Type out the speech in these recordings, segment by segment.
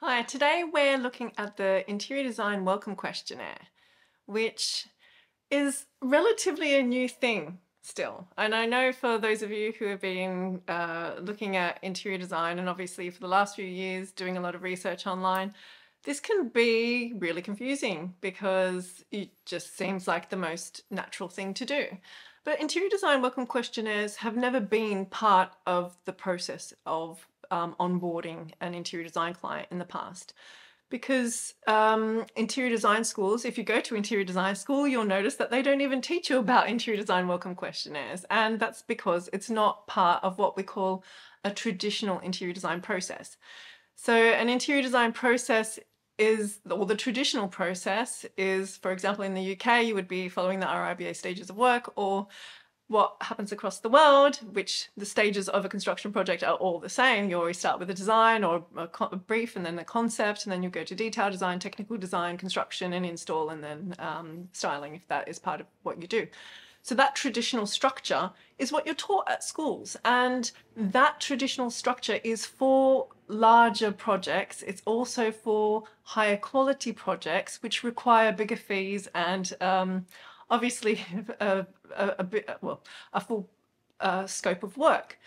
Hi, today we're looking at the Interior Design Welcome Questionnaire, which is relatively a new thing still. And I know for those of you who have been uh, looking at interior design and obviously for the last few years doing a lot of research online, this can be really confusing because it just seems like the most natural thing to do. But interior design welcome questionnaires have never been part of the process of um, onboarding an interior design client in the past. Because um, interior design schools, if you go to interior design school, you'll notice that they don't even teach you about interior design welcome questionnaires. And that's because it's not part of what we call a traditional interior design process. So an interior design process is, or the traditional process is, for example, in the UK, you would be following the RIBA stages of work or what happens across the world, which the stages of a construction project are all the same. You always start with a design or a, a brief and then a concept, and then you go to detail design, technical design, construction, and install, and then um, styling if that is part of what you do. So that traditional structure is what you're taught at schools. And that traditional structure is for larger projects. It's also for higher quality projects, which require bigger fees and um, obviously a, a, a bit, well, a full uh, scope of work.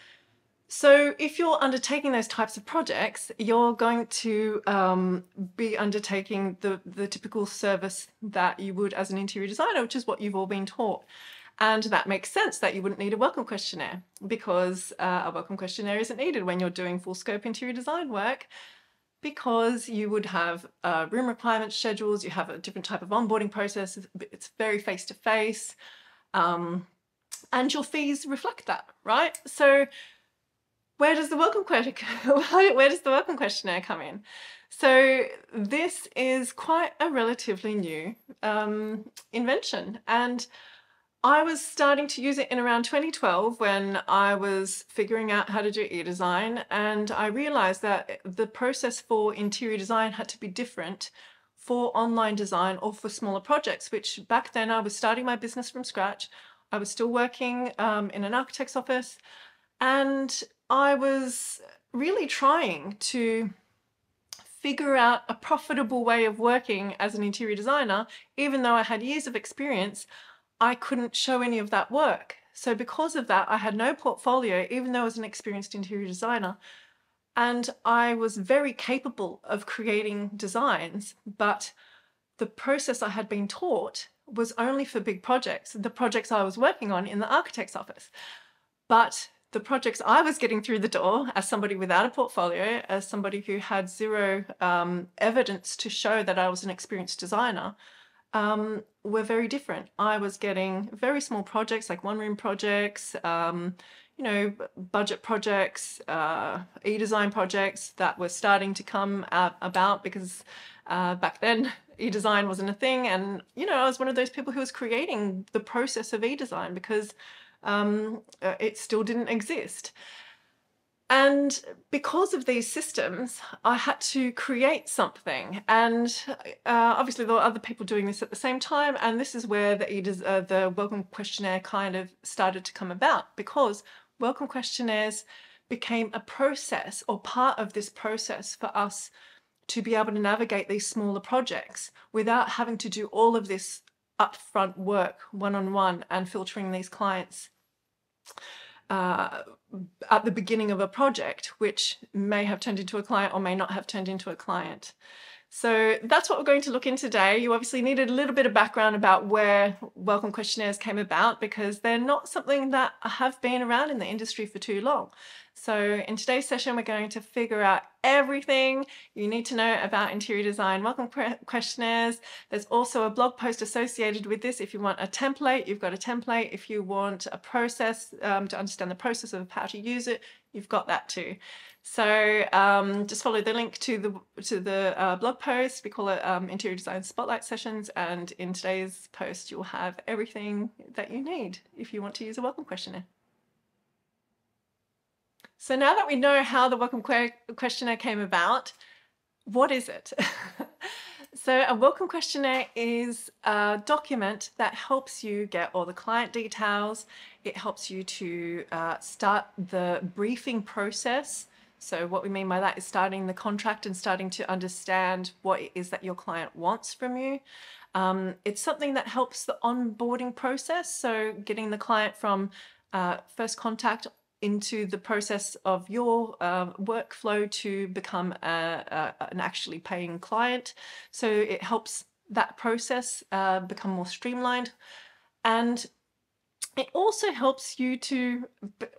So if you're undertaking those types of projects, you're going to um, be undertaking the, the typical service that you would as an interior designer, which is what you've all been taught. And that makes sense that you wouldn't need a welcome questionnaire because uh, a welcome questionnaire isn't needed when you're doing full scope interior design work because you would have uh, room requirement schedules, you have a different type of onboarding process, it's very face to face, and your fees reflect that, right? So where does the welcome where does the welcome questionnaire come in? So this is quite a relatively new um, invention and I was starting to use it in around 2012 when I was figuring out how to do e-design and I realized that the process for interior design had to be different for online design or for smaller projects, which back then I was starting my business from scratch. I was still working um, in an architect's office and I was really trying to figure out a profitable way of working as an interior designer, even though I had years of experience, I couldn't show any of that work. So because of that, I had no portfolio, even though I was an experienced interior designer. And I was very capable of creating designs, but the process I had been taught was only for big projects, the projects I was working on in the architect's office. But the projects I was getting through the door as somebody without a portfolio, as somebody who had zero um, evidence to show that I was an experienced designer, um, were very different. I was getting very small projects like one room projects, um, you know, budget projects, uh, e-design projects that were starting to come about because uh, back then e-design wasn't a thing. And, you know, I was one of those people who was creating the process of e-design because um, uh, it still didn't exist. And because of these systems, I had to create something. And uh, obviously, there were other people doing this at the same time. And this is where the, uh, the welcome questionnaire kind of started to come about because welcome questionnaires became a process or part of this process for us to be able to navigate these smaller projects without having to do all of this upfront work one on one and filtering these clients uh, at the beginning of a project, which may have turned into a client or may not have turned into a client. So that's what we're going to look in today. You obviously needed a little bit of background about where welcome questionnaires came about because they're not something that have been around in the industry for too long. So in today's session, we're going to figure out everything you need to know about interior design welcome questionnaires. There's also a blog post associated with this. If you want a template, you've got a template. If you want a process um, to understand the process of how to use it, you've got that too. So um, just follow the link to the to the uh, blog post. We call it um, Interior Design Spotlight Sessions. And in today's post, you'll have everything that you need if you want to use a welcome questionnaire. So now that we know how the welcome que questionnaire came about, what is it? so a welcome questionnaire is a document that helps you get all the client details. It helps you to uh, start the briefing process So what we mean by that is starting the contract and starting to understand what it is that your client wants from you. Um, it's something that helps the onboarding process. So getting the client from uh, first contact into the process of your uh, workflow to become a, a, an actually paying client. So it helps that process uh, become more streamlined. And it also helps you to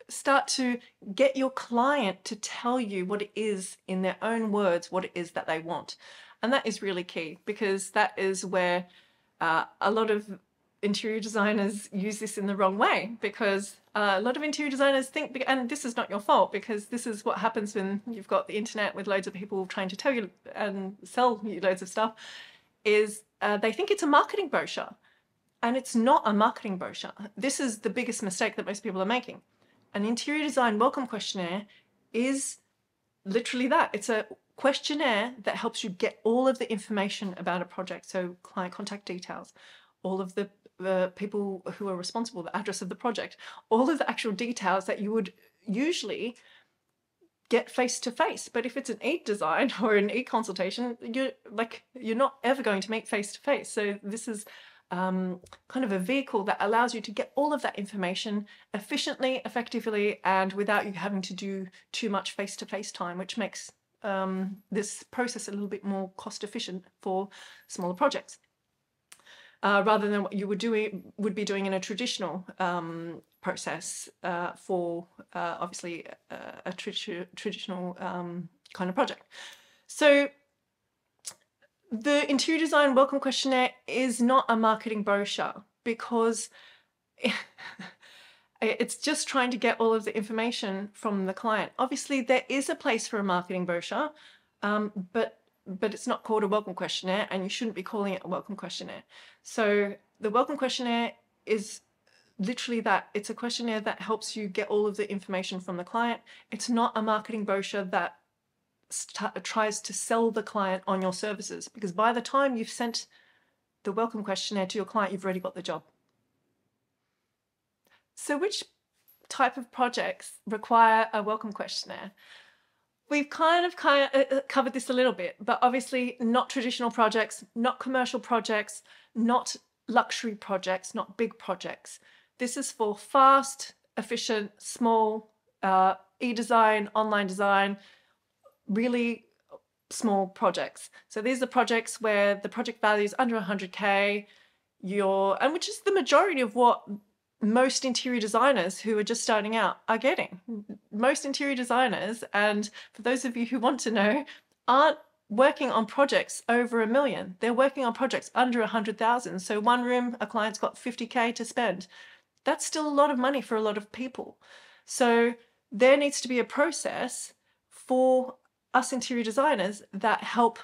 start to get your client to tell you what it is in their own words, what it is that they want. And that is really key because that is where uh, a lot of interior designers use this in the wrong way because uh, a lot of interior designers think, and this is not your fault because this is what happens when you've got the internet with loads of people trying to tell you and sell you loads of stuff, is uh, they think it's a marketing brochure. And it's not a marketing brochure. This is the biggest mistake that most people are making. An interior design welcome questionnaire is literally that. It's a questionnaire that helps you get all of the information about a project. So client contact details, all of the the people who are responsible, the address of the project, all of the actual details that you would usually get face to face. But if it's an e-design or an e-consultation, you're like you're not ever going to meet face to face. So this is um, kind of a vehicle that allows you to get all of that information efficiently, effectively, and without you having to do too much face-to-face time, which makes um, this process a little bit more cost efficient for smaller projects uh, rather than what you would do would be doing in a traditional um, process uh, for uh, obviously a, a traditional um, kind of project. So the interior design welcome questionnaire is not a marketing brochure because it's just trying to get all of the information from the client. Obviously, there is a place for a marketing brochure, um, but but it's not called a welcome questionnaire and you shouldn't be calling it a welcome questionnaire. So the welcome questionnaire is literally that. It's a questionnaire that helps you get all of the information from the client. It's not a marketing brochure that tries to sell the client on your services because by the time you've sent the welcome questionnaire to your client, you've already got the job. So which type of projects require a welcome questionnaire? We've kind of, kind of uh, uh, covered this a little bit, but obviously not traditional projects, not commercial projects, not luxury projects, not big projects. This is for fast, efficient, small, uh, e-design, online design, really small projects. So these are projects where the project value is under 100k, you're, and which is the majority of what most interior designers who are just starting out are getting. Most interior designers, and for those of you who want to know, aren't working on projects over a million. They're working on projects under a hundred thousand. So one room, a client's got 50K to spend. That's still a lot of money for a lot of people. So there needs to be a process for us interior designers that help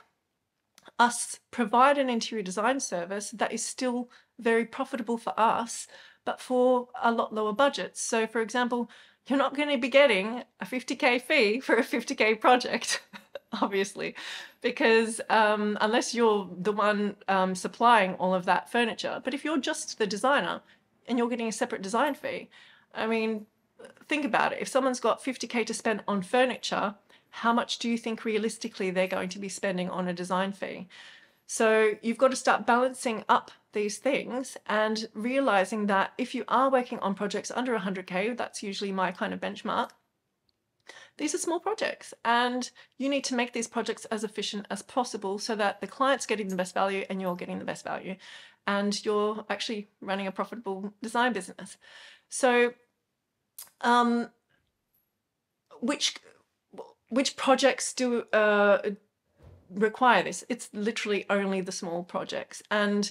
us provide an interior design service that is still very profitable for us but for a lot lower budgets. So for example, you're not going to be getting a 50k fee for a 50k project, obviously, because um, unless you're the one um, supplying all of that furniture. But if you're just the designer and you're getting a separate design fee, I mean, think about it. If someone's got 50k to spend on furniture, how much do you think realistically they're going to be spending on a design fee? So you've got to start balancing up these things and realizing that if you are working on projects under 100k, that's usually my kind of benchmark, these are small projects and you need to make these projects as efficient as possible so that the client's getting the best value and you're getting the best value and you're actually running a profitable design business. So um, which which projects do uh, require this. It's literally only the small projects. And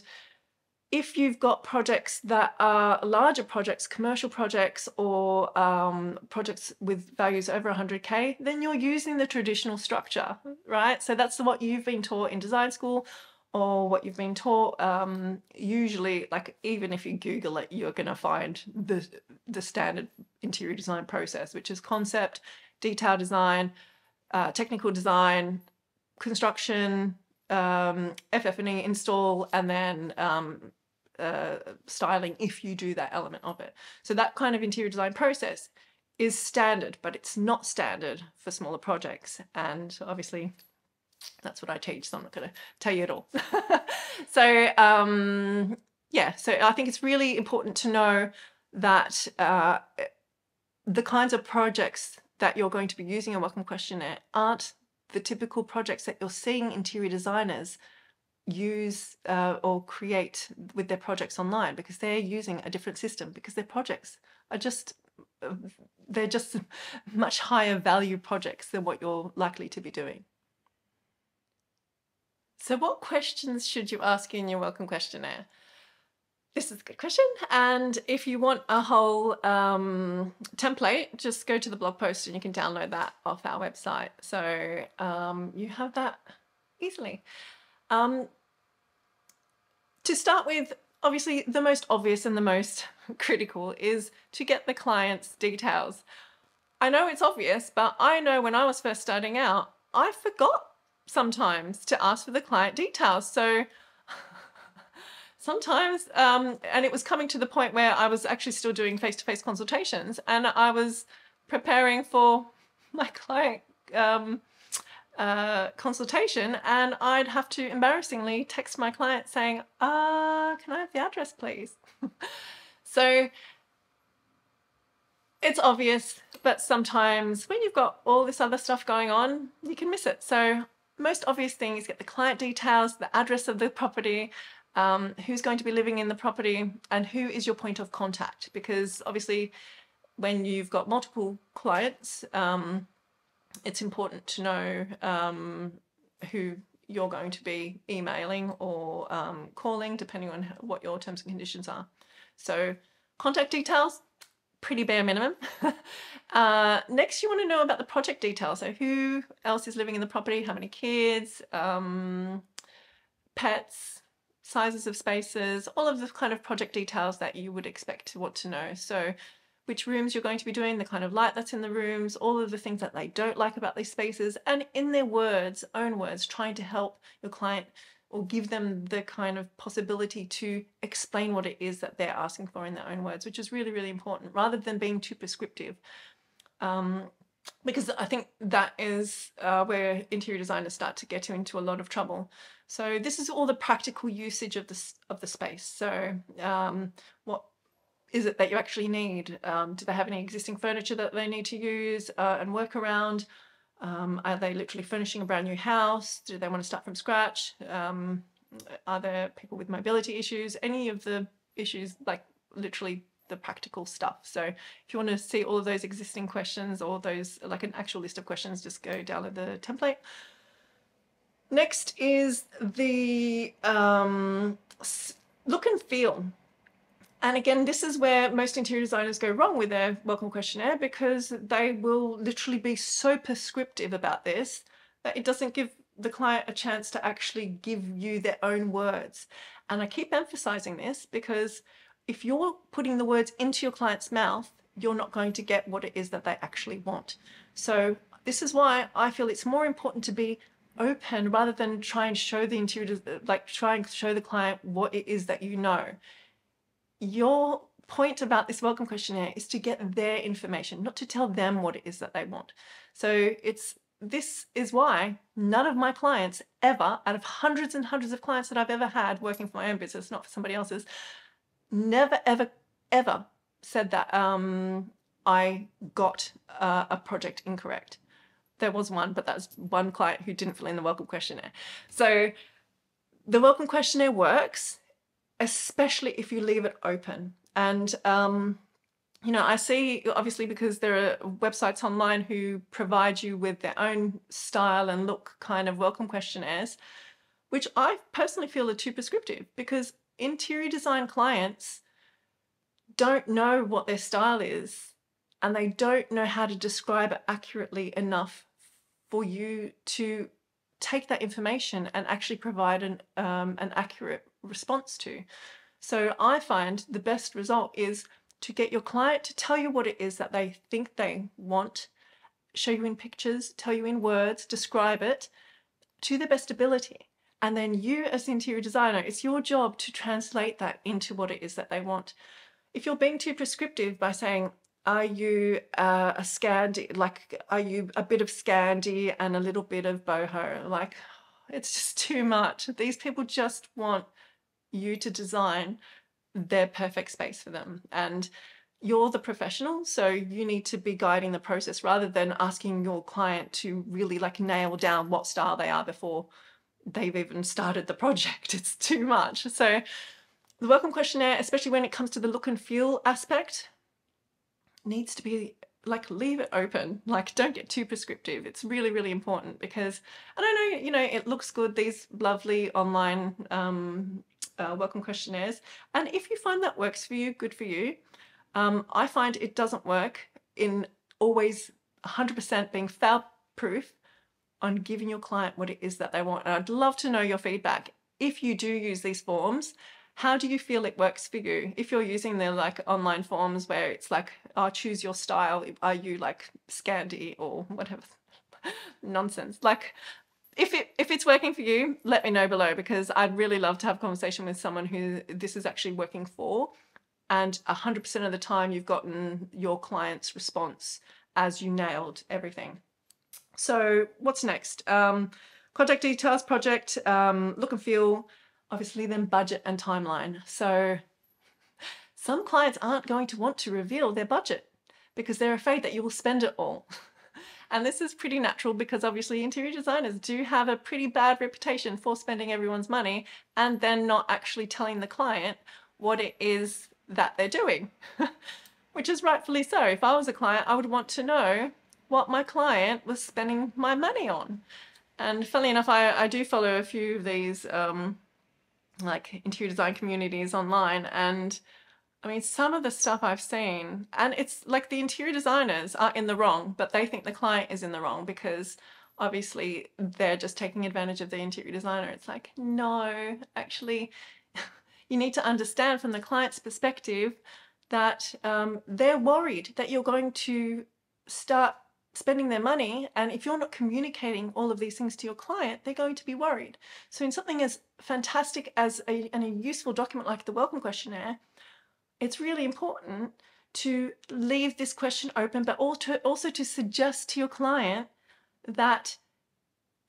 if you've got projects that are larger projects, commercial projects, or um, projects with values over 100K, then you're using the traditional structure, right? So that's what you've been taught in design school or what you've been taught. Um, usually, like even if you Google it, you're going to find the, the standard interior design process, which is concept, detail design, uh, technical design, construction, um, FF&E install, and then um, uh, styling if you do that element of it. So that kind of interior design process is standard, but it's not standard for smaller projects. And obviously, that's what I teach, so I'm not going to tell you it all. so, um, yeah, so I think it's really important to know that uh, the kinds of projects that you're going to be using a welcome questionnaire aren't the typical projects that you're seeing interior designers use uh, or create with their projects online because they're using a different system because their projects are just uh, they're just much higher value projects than what you're likely to be doing. So what questions should you ask in your welcome questionnaire? This is a good question. And if you want a whole um, template, just go to the blog post and you can download that off our website. So um, you have that easily. Um, to start with, obviously the most obvious and the most critical is to get the client's details. I know it's obvious, but I know when I was first starting out, I forgot sometimes to ask for the client details. So sometimes um, and it was coming to the point where I was actually still doing face-to-face consultations and I was preparing for my client um, uh, consultation and I'd have to embarrassingly text my client saying, uh, can I have the address please? so it's obvious, but sometimes when you've got all this other stuff going on, you can miss it. So most obvious thing is get the client details, the address of the property, um, who's going to be living in the property and who is your point of contact? Because obviously when you've got multiple clients um, it's important to know um, who you're going to be emailing or um, calling depending on what your terms and conditions are. So contact details pretty bare minimum. Uh, next you want to know about the project details. So who else is living in the property? How many kids? Um, pets sizes of spaces, all of the kind of project details that you would expect to want to know. So which rooms you're going to be doing, the kind of light that's in the rooms, all of the things that they don't like about these spaces, and in their words, own words, trying to help your client or give them the kind of possibility to explain what it is that they're asking for in their own words, which is really, really important, rather than being too prescriptive. Um, because I think that is uh, where interior designers start to get into a lot of trouble. So this is all the practical usage of the, of the space. So um, what is it that you actually need? Um, do they have any existing furniture that they need to use uh, and work around? Um, are they literally furnishing a brand new house? Do they want to start from scratch? Um, are there people with mobility issues? Any of the issues, like literally the practical stuff. So if you want to see all of those existing questions or those like an actual list of questions, just go download the template. Next is the um, look and feel. And again, this is where most interior designers go wrong with their welcome questionnaire because they will literally be so prescriptive about this that it doesn't give the client a chance to actually give you their own words. And I keep emphasizing this because if you're putting the words into your client's mouth, you're not going to get what it is that they actually want. So this is why I feel it's more important to be open rather than try and show the interior, like try and show the client what it is that you know. Your point about this welcome questionnaire is to get their information, not to tell them what it is that they want. So it's this is why none of my clients ever, out of hundreds and hundreds of clients that I've ever had working for my own business, not for somebody else's, never, ever, ever said that um, I got uh, a project incorrect. There was one, but that's one client who didn't fill in the welcome questionnaire. So the welcome questionnaire works, especially if you leave it open. And, um, you know, I see obviously because there are websites online who provide you with their own style and look kind of welcome questionnaires, which I personally feel are too prescriptive because interior design clients don't know what their style is and they don't know how to describe it accurately enough for you to take that information and actually provide an, um, an accurate response to. So I find the best result is to get your client to tell you what it is that they think they want, show you in pictures, tell you in words, describe it to their best ability. And then you as the interior designer, it's your job to translate that into what it is that they want. If you're being too prescriptive by saying, are you uh, a Scandi, like, are you a bit of Scandi and a little bit of boho? Like, it's just too much. These people just want you to design their perfect space for them. And you're the professional, so you need to be guiding the process rather than asking your client to really like nail down what style they are before they've even started the project. It's too much. So the welcome questionnaire, especially when it comes to the look and feel aspect, needs to be like leave it open. Like don't get too prescriptive. It's really really important because i don't know you know it looks good these lovely online um, uh, welcome questionnaires. And if you find that works for you good for you. Um, i find it doesn't work in always 100% being foul proof on giving your client what it is that they want. And i'd love to know your feedback. If you do use these forms how do you feel it works for you? If you're using the like online forms where it's like, oh, choose your style. Are you like Scandi or whatever nonsense? Like, if it if it's working for you, let me know below because I'd really love to have a conversation with someone who this is actually working for, and hundred percent of the time you've gotten your client's response as you nailed everything. So what's next? Um, contact details, project, um, look and feel obviously then budget and timeline. So some clients aren't going to want to reveal their budget because they're afraid that you will spend it all. And this is pretty natural because obviously interior designers do have a pretty bad reputation for spending everyone's money and then not actually telling the client what it is that they're doing, which is rightfully so. If I was a client, I would want to know what my client was spending my money on. And funnily enough, I, I do follow a few of these um, like interior design communities online and I mean some of the stuff I've seen and it's like the interior designers are in the wrong but they think the client is in the wrong because obviously they're just taking advantage of the interior designer. It's like no actually you need to understand from the client's perspective that um, they're worried that you're going to start spending their money and if you're not communicating all of these things to your client they're going to be worried. So in something as fantastic as a, and a useful document like the welcome questionnaire it's really important to leave this question open but also to suggest to your client that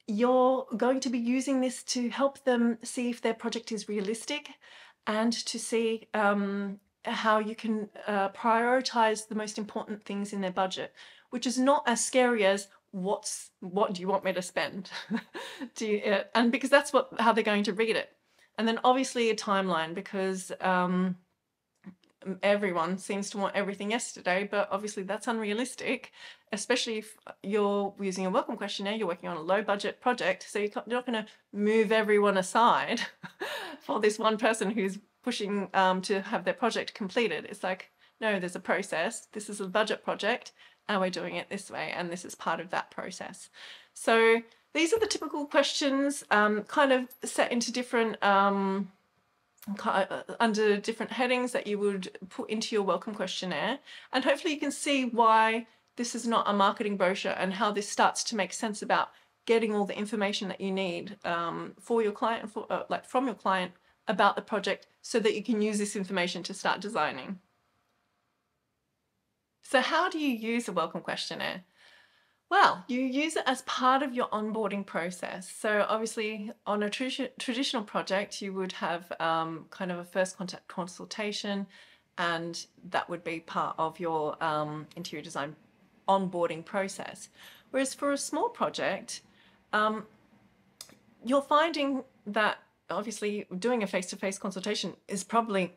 you're going to be using this to help them see if their project is realistic and to see um, how you can uh, prioritize the most important things in their budget which is not as scary as what's what do you want me to spend? Do you, uh, and because that's what how they're going to read it. And then obviously a timeline because um, everyone seems to want everything yesterday but obviously that's unrealistic especially if you're using a welcome questionnaire you're working on a low budget project so you're not going to move everyone aside for this one person who's pushing um, to have their project completed it's like no there's a process this is a budget project and we're doing it this way and this is part of that process. So these are the typical questions um, kind of set into different um, uh, under different headings that you would put into your welcome questionnaire and hopefully you can see why this is not a marketing brochure and how this starts to make sense about getting all the information that you need um, for your client for uh, like from your client about the project so that you can use this information to start designing. So how do you use a welcome questionnaire? Well, you use it as part of your onboarding process. So obviously on a traditional project, you would have um, kind of a first contact consultation and that would be part of your um, interior design onboarding process. Whereas for a small project, um, you're finding that obviously doing a face-to-face -face consultation is probably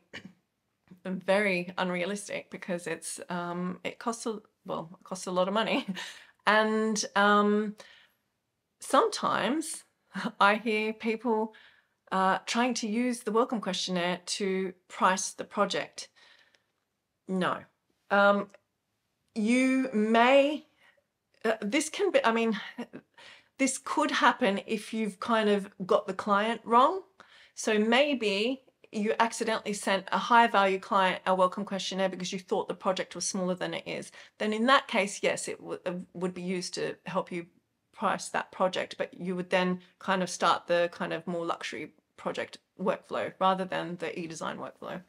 very unrealistic because it's um, it costs a well it costs a lot of money, and um, sometimes I hear people uh, trying to use the welcome questionnaire to price the project. No, um, you may. Uh, this can be. I mean, this could happen if you've kind of got the client wrong. So maybe you accidentally sent a high value client a welcome questionnaire because you thought the project was smaller than it is, then in that case, yes, it uh, would be used to help you price that project, but you would then kind of start the kind of more luxury project workflow rather than the e-design workflow.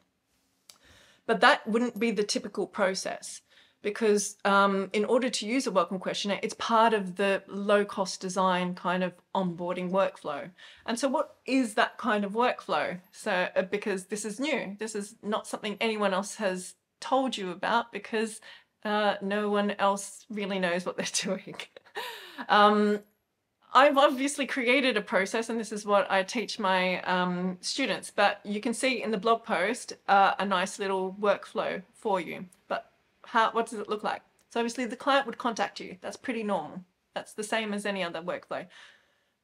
But that wouldn't be the typical process. Because um, in order to use a welcome questionnaire, it's part of the low cost design kind of onboarding workflow. And so, what is that kind of workflow? So, uh, because this is new, this is not something anyone else has told you about because uh, no one else really knows what they're doing. um, I've obviously created a process, and this is what I teach my um, students. But you can see in the blog post uh, a nice little workflow for you. How? What does it look like? So obviously the client would contact you. That's pretty normal. That's the same as any other workflow.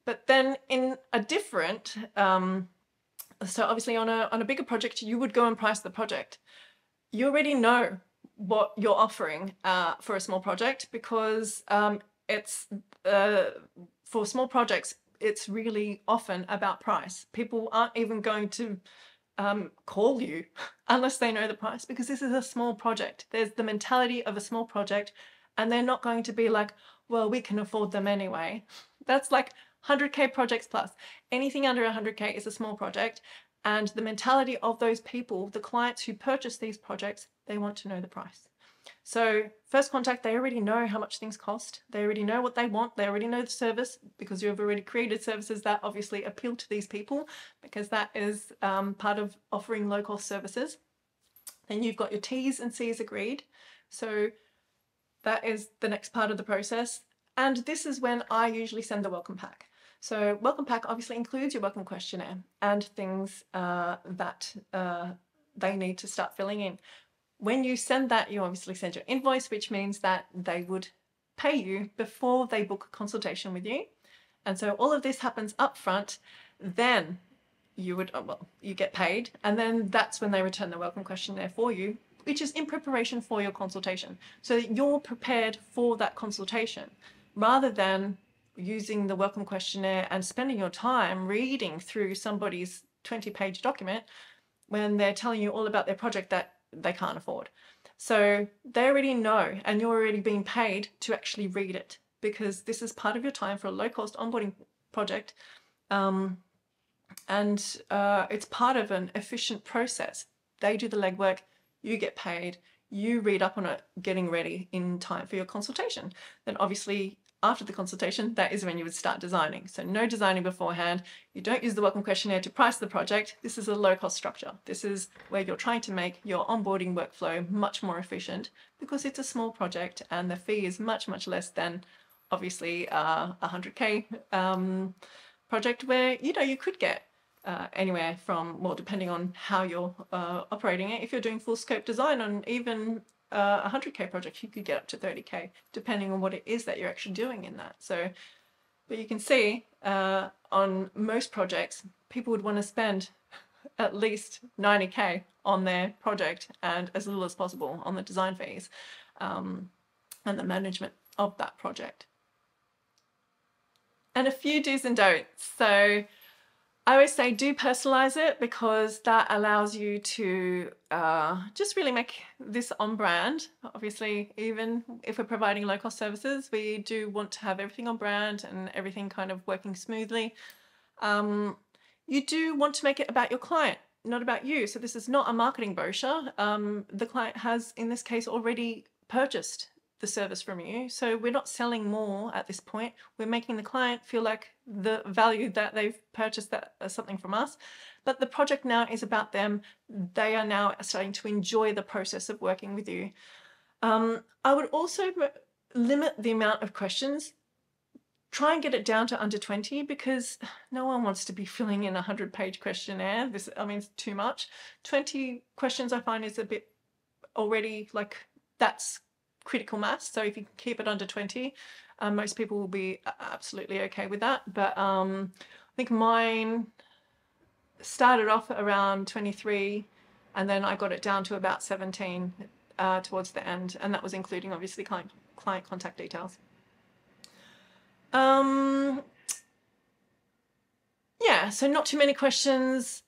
But then in a different, um, so obviously on a on a bigger project, you would go and price the project. You already know what you're offering uh, for a small project because um, it's uh, for small projects, it's really often about price. People aren't even going to um, call you unless they know the price because this is a small project. There's the mentality of a small project, and they're not going to be like, well, we can afford them anyway. That's like 100k projects plus. Anything under 100k is a small project. And the mentality of those people, the clients who purchase these projects, they want to know the price. So first contact, they already know how much things cost. They already know what they want. They already know the service because you've already created services that obviously appeal to these people because that is um, part of offering low cost services. Then you've got your T's and C's agreed. So that is the next part of the process. And this is when I usually send the welcome pack. So welcome pack obviously includes your welcome questionnaire and things uh, that uh, they need to start filling in when you send that, you obviously send your invoice, which means that they would pay you before they book a consultation with you. And so all of this happens up front. Then you would, oh, well, you get paid. And then that's when they return the welcome questionnaire for you, which is in preparation for your consultation. So that you're prepared for that consultation rather than using the welcome questionnaire and spending your time reading through somebody's 20 page document when they're telling you all about their project that they can't afford. So they already know, and you're already being paid to actually read it because this is part of your time for a low cost onboarding project. Um, and uh, it's part of an efficient process. They do the legwork, you get paid, you read up on it, getting ready in time for your consultation. Then obviously after the consultation, that is when you would start designing. So no designing beforehand. You don't use the welcome questionnaire to price the project. This is a low cost structure. This is where you're trying to make your onboarding workflow much more efficient because it's a small project and the fee is much, much less than obviously uh, a 100K um, project where, you know, you could get uh, anywhere from, well, depending on how you're uh, operating it, if you're doing full scope design on even uh, a 100k project, you could get up to 30k, depending on what it is that you're actually doing in that. So, but you can see uh, on most projects, people would want to spend at least 90k on their project and as little as possible on the design phase um, and the management of that project. And a few do's and don'ts. So I always say do personalize it because that allows you to uh, just really make this on brand. Obviously, even if we're providing low cost services, we do want to have everything on brand and everything kind of working smoothly. Um, you do want to make it about your client, not about you. So this is not a marketing brochure. Um, the client has, in this case, already purchased the service from you. So we're not selling more at this point. We're making the client feel like the value that they've purchased that uh, something from us. But the project now is about them. They are now starting to enjoy the process of working with you. Um, I would also limit the amount of questions. Try and get it down to under 20 because no one wants to be filling in a 100 page questionnaire. This, I mean, it's too much. 20 questions I find is a bit already like that's critical mass. So if you keep it under 20, um, most people will be absolutely okay with that. But um, I think mine started off around 23 and then I got it down to about 17 uh, towards the end. And that was including obviously client, client contact details. Um, yeah, so not too many questions.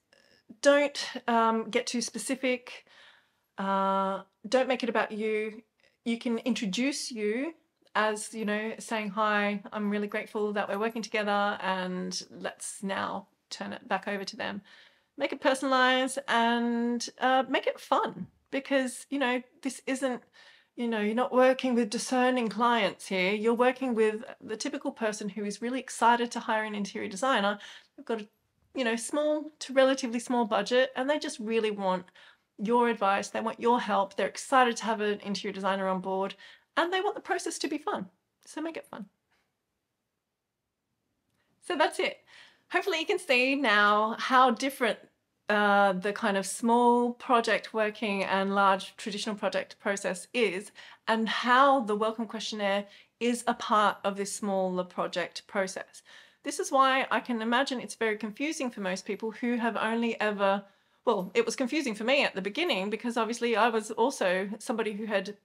Don't um, get too specific. Uh, don't make it about you you can introduce you as you know saying hi i'm really grateful that we're working together and let's now turn it back over to them make it personalized and uh, make it fun because you know this isn't you know, you're not working with discerning clients here. You're working with the typical person who is really excited to hire an interior designer. They've got a, you know, small to relatively small budget and they just really want your advice. They want your help. They're excited to have an interior designer on board and they want the process to be fun. So make it fun. So that's it. Hopefully you can see now how different uh, the kind of small project working and large traditional project process is and how the welcome questionnaire is a part of this smaller project process. This is why I can imagine it's very confusing for most people who have only ever, well, it was confusing for me at the beginning because obviously I was also somebody who had,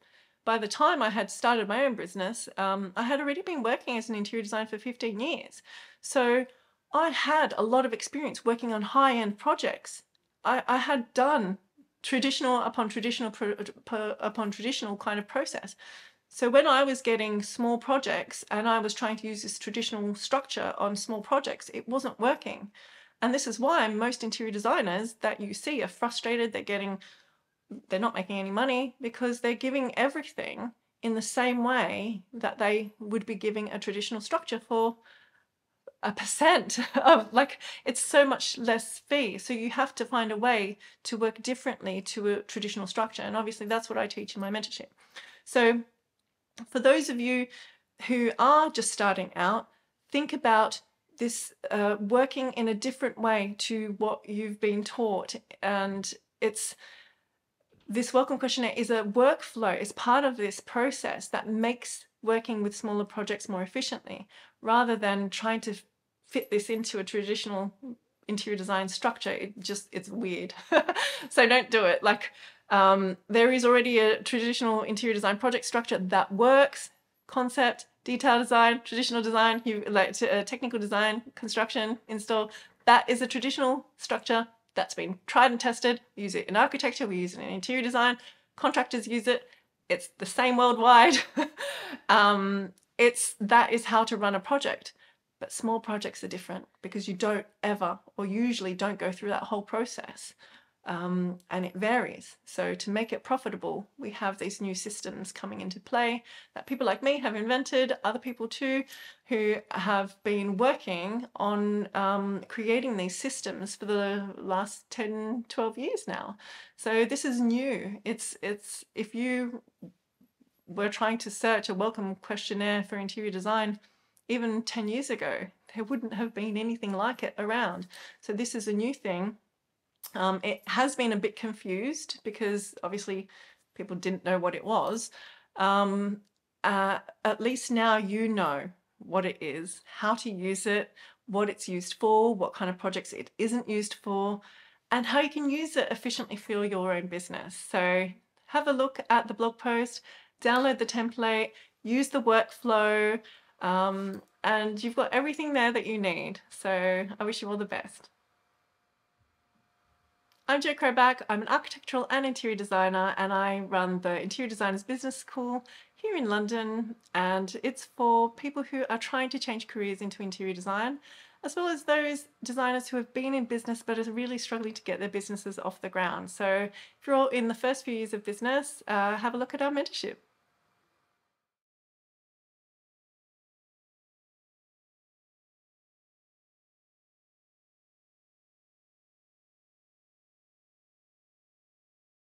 by the time I had started my own business, um, I had already been working as an interior designer for 15 years. So I had a lot of experience working on high-end projects. I, I had done traditional upon traditional pro, per, upon traditional kind of process. So when I was getting small projects and I was trying to use this traditional structure on small projects, it wasn't working. And this is why most interior designers that you see are frustrated, they're getting, they're not making any money because they're giving everything in the same way that they would be giving a traditional structure for a percent of like it's so much less fee. So you have to find a way to work differently to a traditional structure. And obviously that's what I teach in my mentorship. So for those of you who are just starting out think about this uh, working in a different way to what you've been taught. And it's this welcome questionnaire is a workflow it's part of this process that makes working with smaller projects more efficiently rather than trying to fit this into a traditional interior design structure. It just it's weird. So don't do it. Like um, there is already a traditional interior design project structure that works concept detail design traditional design you like uh, technical design construction install that is a traditional structure that's been tried and tested. We use it in architecture we use it in interior design contractors use it. It's the same worldwide. Um, it's that is how to run a project. But small projects are different because you don't ever or usually don't go through that whole process um, and it varies. So to make it profitable, we have these new systems coming into play that people like me have invented, other people too, who have been working on um, creating these systems for the last 10, 12 years now. So this is new. It's, it's if you were trying to search a welcome questionnaire for interior design, even 10 years ago, there wouldn't have been anything like it around. So this is a new thing. Um, it has been a bit confused because obviously people didn't know what it was. Um, uh, at least now you know what it is, how to use it, what it's used for, what kind of projects it isn't used for, and how you can use it efficiently for your own business. So have a look at the blog post, download the template, use the workflow, um, and you've got everything there that you need. So I wish you all the best. I'm Jo Chrobak. I'm an architectural and interior designer and I run the Interior Designers Business School here in London and it's for people who are trying to change careers into interior design as well as those designers who have been in business but are really struggling to get their businesses off the ground. So if you're all in the first few years of business, uh, have a look at our mentorship.